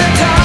to time